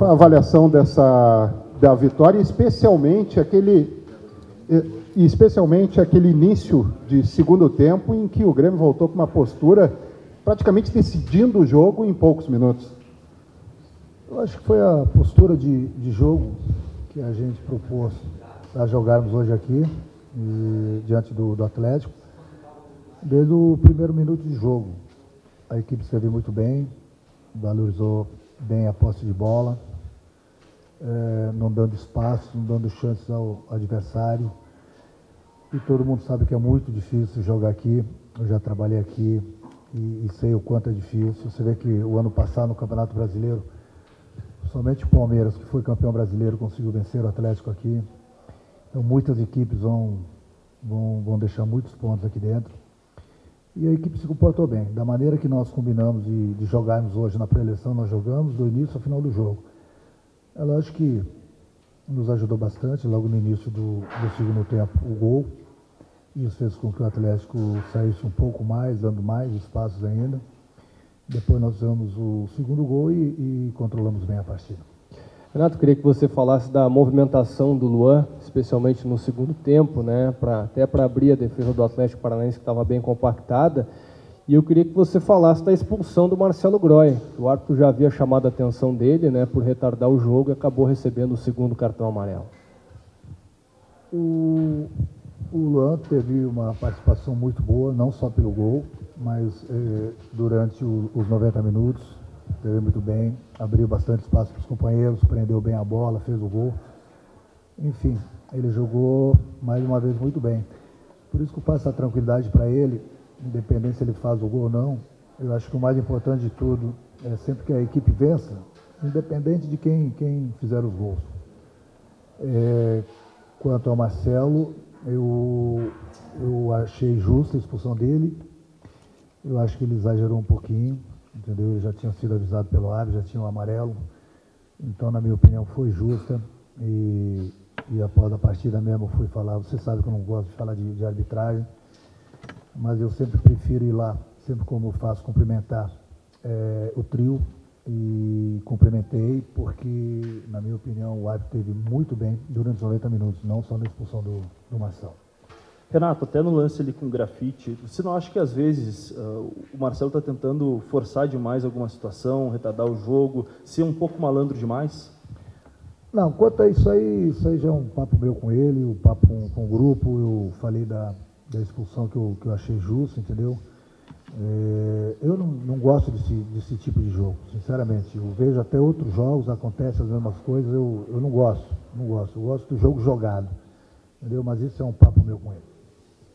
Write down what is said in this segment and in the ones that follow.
avaliação dessa da vitória, especialmente aquele especialmente aquele início de segundo tempo em que o Grêmio voltou com uma postura praticamente decidindo o jogo em poucos minutos. Eu acho que foi a postura de, de jogo que a gente propôs para jogarmos hoje aqui, e, diante do, do Atlético, desde o primeiro minuto de jogo. A equipe esteve muito bem, valorizou bem a posse de bola, é, não dando espaço, não dando chances ao adversário. E todo mundo sabe que é muito difícil jogar aqui. Eu já trabalhei aqui e, e sei o quanto é difícil. Você vê que o ano passado no Campeonato Brasileiro, somente o Palmeiras, que foi campeão brasileiro, conseguiu vencer o Atlético aqui. Então muitas equipes vão, vão, vão deixar muitos pontos aqui dentro. E a equipe se comportou bem. Da maneira que nós combinamos de, de jogarmos hoje na pré-eleição, nós jogamos do início ao final do jogo. É lógico que nos ajudou bastante, logo no início do, do segundo tempo, o gol. Isso fez com que o Atlético saísse um pouco mais, dando mais espaços ainda. Depois nós fizemos o segundo gol e, e controlamos bem a partida. Renato, queria que você falasse da movimentação do Luan, especialmente no segundo tempo, né, pra, até para abrir a defesa do Atlético Paranaense, que estava bem compactada. E eu queria que você falasse da expulsão do Marcelo Groy. O árbitro já havia chamado a atenção dele né, por retardar o jogo e acabou recebendo o segundo cartão amarelo. O, o Luan teve uma participação muito boa, não só pelo gol, mas eh, durante o, os 90 minutos teve muito bem, abriu bastante espaço para os companheiros, prendeu bem a bola, fez o gol. Enfim, ele jogou mais uma vez muito bem. Por isso que eu passo a tranquilidade para ele, independente se ele faz o gol ou não. Eu acho que o mais importante de tudo é sempre que a equipe vença, independente de quem, quem fizer os gols. É, quanto ao Marcelo, eu, eu achei justa a expulsão dele. Eu acho que ele exagerou um pouquinho entendeu? Ele já tinha sido avisado pelo árbitro, já tinha o um amarelo. Então, na minha opinião, foi justa. E, e após a partida mesmo, fui falar. Você sabe que eu não gosto de falar de, de arbitragem, mas eu sempre prefiro ir lá, sempre como faço, cumprimentar é, o trio. E cumprimentei, porque, na minha opinião, o árbitro teve muito bem durante os 90 minutos, não só na expulsão do, do Marcelo. Renato, até no lance ali com grafite, você não acha que às vezes uh, o Marcelo está tentando forçar demais alguma situação, retardar o jogo, ser um pouco malandro demais? Não, quanto a isso aí, isso aí já é um papo meu com ele, um papo com, com o grupo, eu falei da, da expulsão que eu, que eu achei justa, entendeu? É, eu não, não gosto desse, desse tipo de jogo, sinceramente. Eu vejo até outros jogos, acontecem as mesmas coisas, eu, eu não gosto, não gosto. Eu gosto do jogo jogado, entendeu? Mas isso é um papo meu com ele.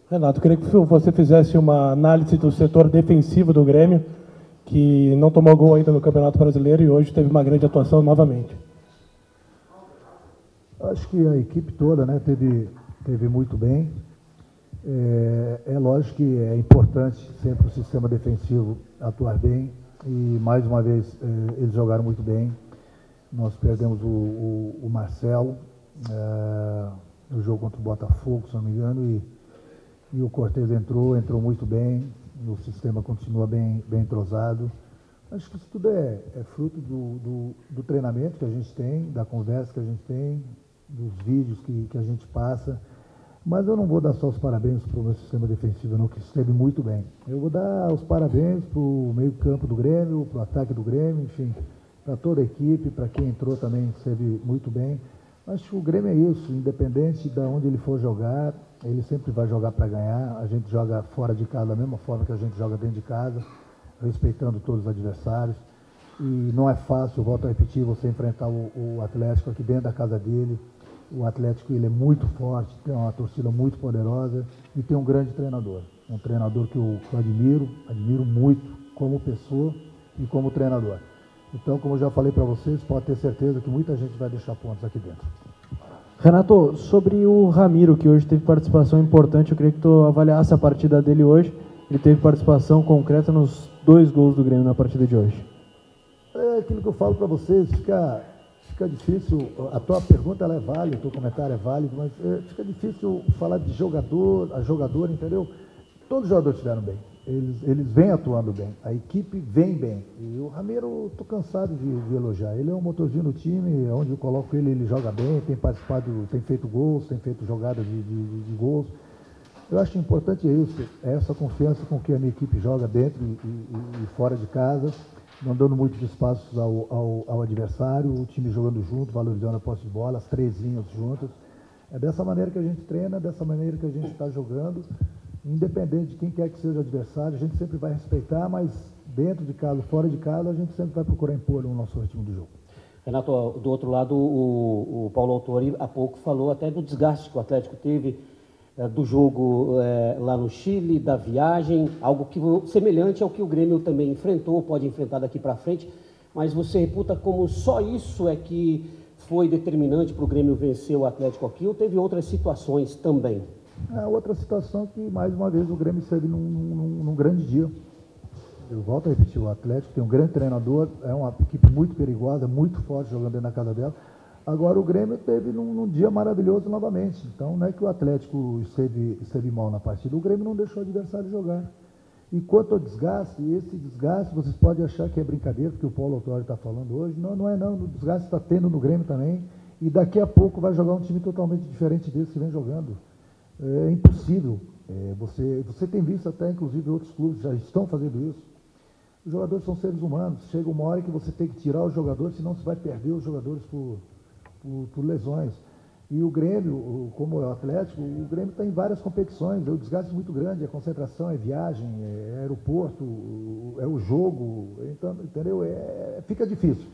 Renato, queria que você fizesse uma análise do setor defensivo do Grêmio, que não tomou gol ainda no Campeonato Brasileiro e hoje teve uma grande atuação novamente. Acho que a equipe toda né, teve, teve muito bem. É, é lógico que é importante sempre o sistema defensivo atuar bem e mais uma vez é, eles jogaram muito bem. Nós perdemos o, o, o Marcelo é, no jogo contra o Botafogo, se não me engano, e e o Cortez entrou, entrou muito bem, o sistema continua bem, bem entrosado. Acho que isso tudo é, é fruto do, do, do, treinamento que a gente tem, da conversa que a gente tem, dos vídeos que, que a gente passa. Mas eu não vou dar só os parabéns para o meu sistema defensivo, não, que esteve muito bem. Eu vou dar os parabéns para o meio-campo do Grêmio, para o ataque do Grêmio, enfim, para toda a equipe, para quem entrou também esteve muito bem. Acho que o Grêmio é isso, independente de onde ele for jogar, ele sempre vai jogar para ganhar. A gente joga fora de casa da mesma forma que a gente joga dentro de casa, respeitando todos os adversários. E não é fácil, volto a repetir, você enfrentar o, o Atlético aqui dentro da casa dele. O Atlético ele é muito forte, tem uma torcida muito poderosa e tem um grande treinador. Um treinador que eu, que eu admiro, admiro muito como pessoa e como treinador. Então, como eu já falei para vocês, pode ter certeza que muita gente vai deixar pontos aqui dentro. Renato, sobre o Ramiro, que hoje teve participação importante, eu queria que tu avaliasse a partida dele hoje. Ele teve participação concreta nos dois gols do Grêmio na partida de hoje. É aquilo que eu falo para vocês, fica, fica difícil, a tua pergunta é válida, o teu comentário é válido, mas é, fica difícil falar de jogador a jogador, entendeu? Todos os jogadores estiveram bem. Eles, eles vêm atuando bem, a equipe vem bem. E o Ramiro, estou cansado de, de, elogiar. Ele é um motorzinho do time, onde eu coloco ele, ele joga bem, tem participado, tem feito gols, tem feito jogadas de, de, de gols. Eu acho importante isso, é essa confiança com que a minha equipe joga dentro e, e, e fora de casa, não dando muitos espaços ao, ao, ao, adversário, o time jogando junto, valorizando a posse de bola, as três linhas juntas. É dessa maneira que a gente treina, dessa maneira que a gente está jogando independente de quem quer que seja o adversário, a gente sempre vai respeitar, mas dentro de casa, fora de casa, a gente sempre vai procurar impor o nosso ritmo de jogo. Renato, do outro lado, o, o Paulo Autori há pouco falou até do desgaste que o Atlético teve é, do jogo é, lá no Chile, da viagem, algo que semelhante ao que o Grêmio também enfrentou, pode enfrentar daqui para frente, mas você reputa como só isso é que foi determinante para o Grêmio vencer o Atlético aqui ou teve outras situações também? É outra situação que, mais uma vez, o Grêmio esteve num, num, num grande dia. Eu volto a repetir, o Atlético tem um grande treinador, é uma equipe muito perigosa, muito forte jogando dentro da casa dela. Agora o Grêmio teve num, num, dia maravilhoso novamente. Então não é que o Atlético esteve, esteve mal na partida, o Grêmio não deixou o adversário jogar. E quanto ao desgaste, esse desgaste vocês podem achar que é brincadeira, porque o Paulo Autório está falando hoje. Não, não é não. O desgaste está tendo no Grêmio também. E daqui a pouco vai jogar um time totalmente diferente desse que vem jogando é impossível. É, você, você tem visto até, inclusive, outros clubes já estão fazendo isso. Os jogadores são seres humanos. Chega uma hora que você tem que tirar os jogadores, senão você vai perder os jogadores por, por, por lesões. E o Grêmio, como é o Atlético, o Grêmio está em várias competições, é o desgaste muito grande, a concentração, é viagem, é aeroporto, é o jogo, então, entendeu? É, fica difícil.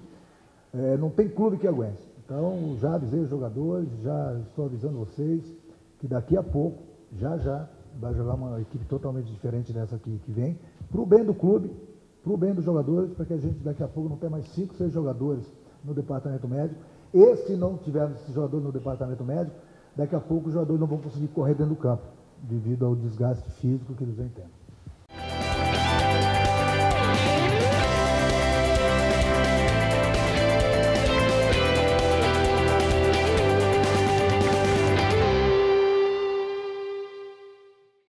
É, não tem clube que aguente. Então, já avisei os jogadores, já estou avisando vocês, que daqui a pouco, já já, vai jogar uma equipe totalmente diferente dessa que, que vem, para o bem do clube, para o bem dos jogadores, para que a gente daqui a pouco não tenha mais cinco, seis jogadores no departamento médico. E se não tivermos esses jogadores no departamento médico, daqui a pouco os jogadores não vão conseguir correr dentro do campo, devido ao desgaste físico que eles vêm tendo.